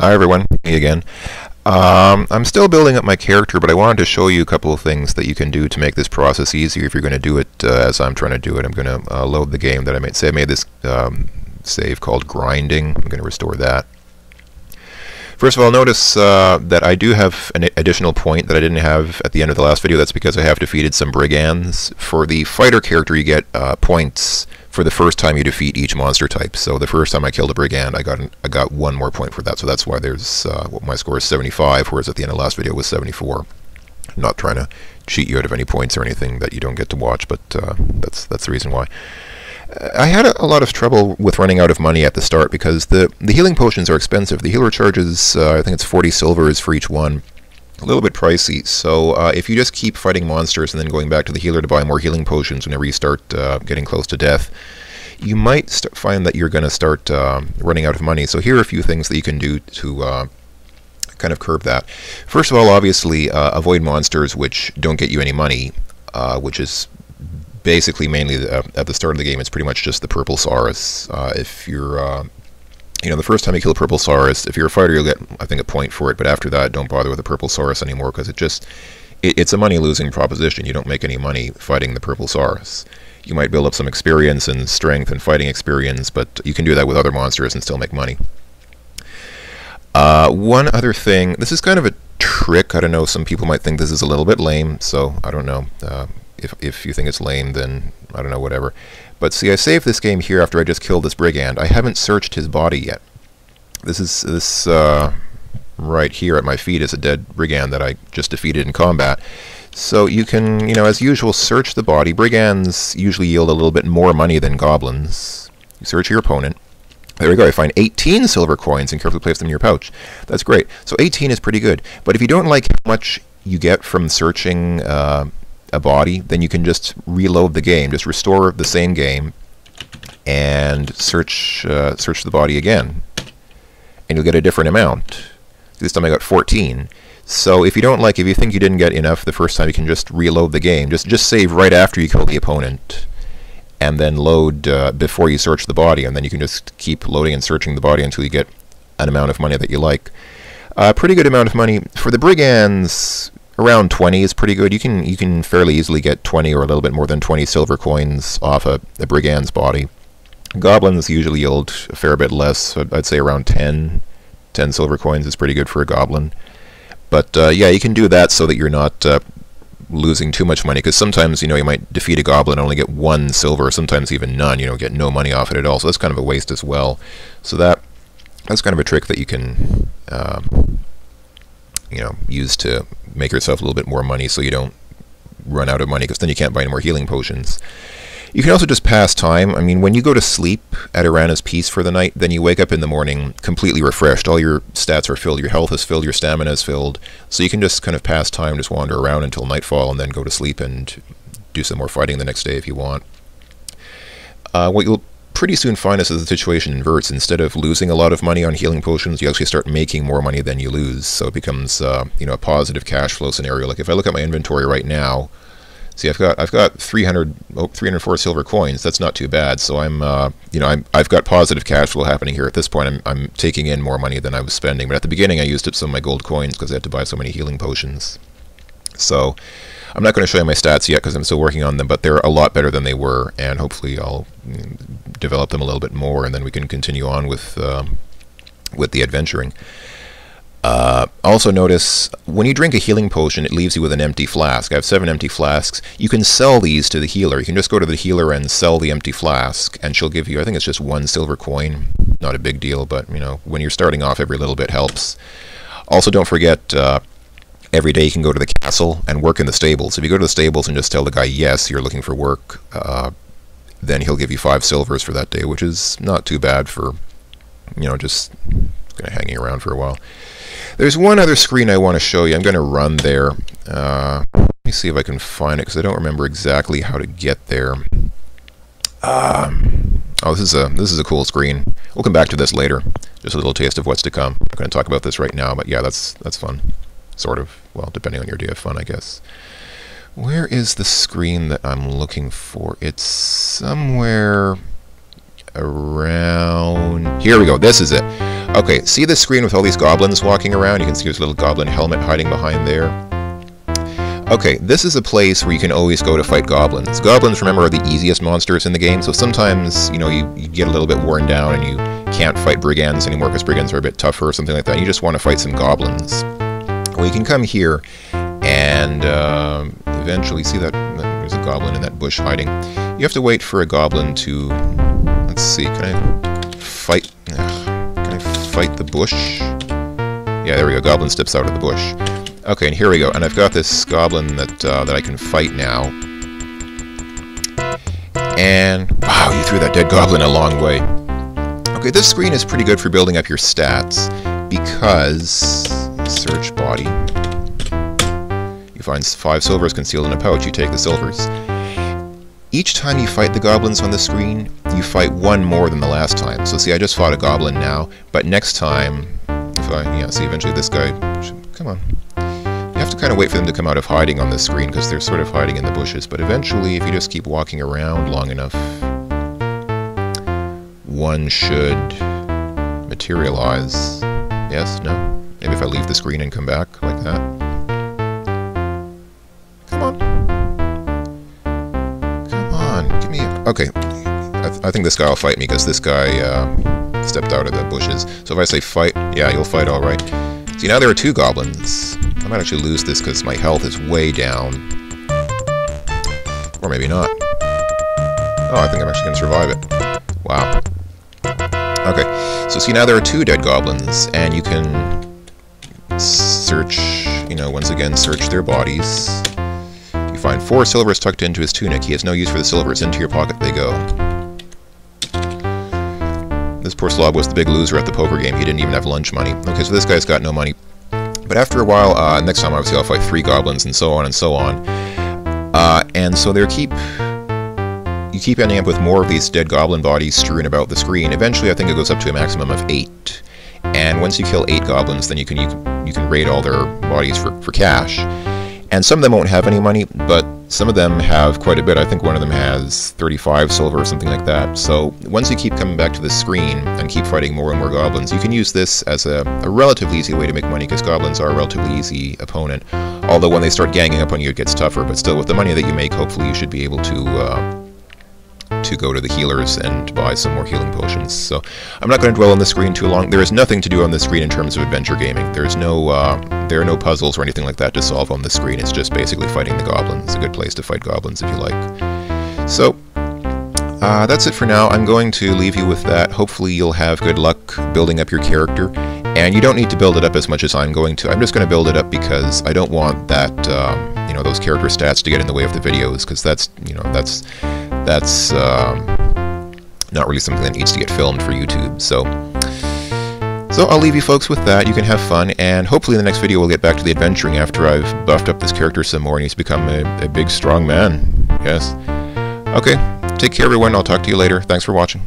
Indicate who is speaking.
Speaker 1: Hi everyone, me again. Um, I'm still building up my character, but I wanted to show you a couple of things that you can do to make this process easier if you're going to do it uh, as I'm trying to do it. I'm going to uh, load the game that I made. Say I made this um, save called grinding. I'm going to restore that. First of all, notice uh, that I do have an additional point that I didn't have at the end of the last video. That's because I have defeated some brigands. For the fighter character, you get uh, points for the first time you defeat each monster type. So the first time I killed a brigand, I got an, I got one more point for that. So that's why there's uh, my score is 75, whereas at the end of last video was 74. I'm not trying to cheat you out of any points or anything that you don't get to watch, but uh, that's that's the reason why. I had a, a, lot of trouble with running out of money at the start because the the healing potions are expensive. The healer charges uh, I think it's 40 silvers for each one a little bit pricey. So uh, if you just keep fighting monsters and then going back to the healer to buy more healing potions whenever you start uh, getting close to death, you might find that you're going to start uh, running out of money. So here are a few things that you can do to uh, kind of curb that. First of all, obviously, uh, avoid monsters which don't get you any money, uh, which is basically mainly the, at the start of the game. It's pretty much just the purple Saurus. if you're you know, the first time you kill a purple saurus, if you're a fighter, you'll get, I think, a point for it. But after that, don't bother with the purple saurus anymore because it just, it, it's a money-losing proposition. You don't make any money fighting the purple saurus. You might build up some experience and strength and fighting experience, but you can do that with other monsters and still make money. Uh, one other thing, this is kind of a trick. I don't know, some people might think this is a little bit lame, so I don't know. Uh, if, if you think it's lame, then I don't know, whatever. But see, I saved this game here after I just killed this brigand. I haven't searched his body yet. This is this uh, right here at my feet is a dead brigand that I just defeated in combat. So you can, you know, as usual, search the body. Brigands usually yield a little bit more money than goblins. You search your opponent. There we go. I find 18 silver coins and carefully place them in your pouch. That's great. So 18 is pretty good. But if you don't like how much you get from searching uh, a body, then you can just reload the game, just restore the same game, and search uh, search the body again, and you'll get a different amount. This time I got 14. So if you don't like, if you think you didn't get enough the first time, you can just reload the game. Just just save right after you kill the opponent, and then load uh, before you search the body, and then you can just keep loading and searching the body until you get an amount of money that you like. A uh, pretty good amount of money for the brigands around 20 is pretty good. You can you can fairly easily get 20 or a little bit more than 20 silver coins off a, a brigand's body. Goblins usually yield a fair bit less. I'd say around 10, 10 silver coins is pretty good for a goblin. But uh, yeah, you can do that so that you're not uh, losing too much money. Because sometimes you know you might defeat a goblin and only get one silver, sometimes even none. You know, get no money off it at all. So that's kind of a waste as well. So that that's kind of a trick that you can uh, you know use to make yourself a little bit more money so you don't run out of money because then you can't buy any more healing potions. You can also just pass time. I mean, when you go to sleep at Erana's Peace for the night, then you wake up in the morning completely refreshed. All your stats are filled, your health is filled, your stamina is filled. So you can just kind of pass time, just wander around until nightfall, and then go to sleep and do some more fighting the next day if you want. Uh, what you'll pretty soon find us as the situation inverts. Instead of losing a lot of money on healing potions, you actually start making more money than you lose. So it becomes, uh, you know, a positive cash flow scenario. Like if I look at my inventory right now, see, I've got I've got 300, oh, 304 silver coins. That's not too bad. So I'm, uh, you know, I'm I've got positive cash flow happening here. At this point, I'm I'm taking in more money than I was spending. But at the beginning, I used up some of my gold coins because I had to buy so many healing potions. So I'm not going to show you my stats yet because I'm still working on them, but they're a lot better than they were, and hopefully I'll develop them a little bit more, and then we can continue on with um, with the adventuring. Uh, also notice, when you drink a healing potion, it leaves you with an empty flask. I have seven empty flasks. You can sell these to the healer. You can just go to the healer and sell the empty flask, and she'll give you, I think it's just one silver coin. Not a big deal, but, you know, when you're starting off, every little bit helps. Also, don't forget, uh, every day you can go to the castle and work in the stables. If you go to the stables and just tell the guy, yes, you're looking for work, uh, then he'll give you five silvers for that day, which is not too bad for, you know, just kind of hanging around for a while. There's one other screen I want to show you. I'm going to run there. Uh, let me see if I can find it because I don't remember exactly how to get there. Um, oh, this is a this is a cool screen. We'll come back to this later. Just a little taste of what's to come. I'm going to talk about this right now, but yeah, that's that's fun. Sort of. Well, depending on your idea of fun, I guess. Where is the screen that I'm looking for? It's somewhere around... Here we go, this is it. Okay, see this screen with all these goblins walking around? You can see there's a little goblin helmet hiding behind there. Okay, this is a place where you can always go to fight goblins. Goblins, remember, are the easiest monsters in the game, so sometimes, you know, you, you get a little bit worn down and you can't fight brigands anymore because brigands are a bit tougher or something like that. You just want to fight some goblins. You can come here and uh, eventually see that there's a goblin in that bush hiding. You have to wait for a goblin to... Let's see, can I fight... Ugh, can I fight the bush? Yeah, there we go. Goblin steps out of the bush. Okay, and here we go. And I've got this goblin that uh, that I can fight now. And, wow, you threw that dead goblin a long way. Okay, this screen is pretty good for building up your stats, because... Search body. You find five silvers concealed in a pouch, you take the silvers. Each time you fight the goblins on the screen, you fight one more than the last time. So see, I just fought a goblin now, but next time, if I, yeah, see, eventually this guy, come on, you have to kind of wait for them to come out of hiding on the screen because they're sort of hiding in the bushes, but eventually if you just keep walking around long enough, one should materialize. Yes? No? Maybe if I leave the screen and come back like that. Come on. Come on, give me a... Okay, I, th I think this guy will fight me because this guy uh, stepped out of the bushes. So if I say fight, yeah, you'll fight all right. See, now there are two goblins. I might actually lose this because my health is way down. Or maybe not. Oh, I think I'm actually going to survive it. Wow. Okay, so see now there are two dead goblins, and you can search, you know, once again, search their bodies. You find four silvers tucked into his tunic. He has no use for the silvers. Into your pocket they go. This poor slob was the big loser at the poker game. He didn't even have lunch money. Okay, so this guy's got no money. But after a while, uh, next time obviously I'll fight three goblins and so on and so on. Uh, and so they keep you keep ending up with more of these dead goblin bodies strewn about the screen. Eventually, I think it goes up to a maximum of eight. And once you kill eight goblins, then you can you can, you can raid all their bodies for, for cash. And some of them won't have any money, but some of them have quite a bit. I think one of them has 35 silver or something like that. So once you keep coming back to the screen and keep fighting more and more goblins, you can use this as a, a relatively easy way to make money because goblins are a relatively easy opponent. Although when they start ganging up on you, it gets tougher. But still, with the money that you make, hopefully you should be able to uh, to go to the healers and buy some more healing potions. So I'm not going to dwell on the screen too long. There is nothing to do on the screen in terms of adventure gaming. There's no, uh, there are no puzzles or anything like that to solve on the screen. It's just basically fighting the goblins. It's a good place to fight goblins if you like. So uh, that's it for now. I'm going to leave you with that. Hopefully you'll have good luck building up your character. And you don't need to build it up as much as I'm going to. I'm just going to build it up because I don't want that, um, you know, those character stats to get in the way of the videos, because that's, you know, that's that's um, not really something that needs to get filmed for YouTube. So, so I'll leave you folks with that. You can have fun, and hopefully in the next video we'll get back to the adventuring after I've buffed up this character some more and he's become a, a big, strong man. Yes. Okay, take care everyone. I'll talk to you later. Thanks for watching.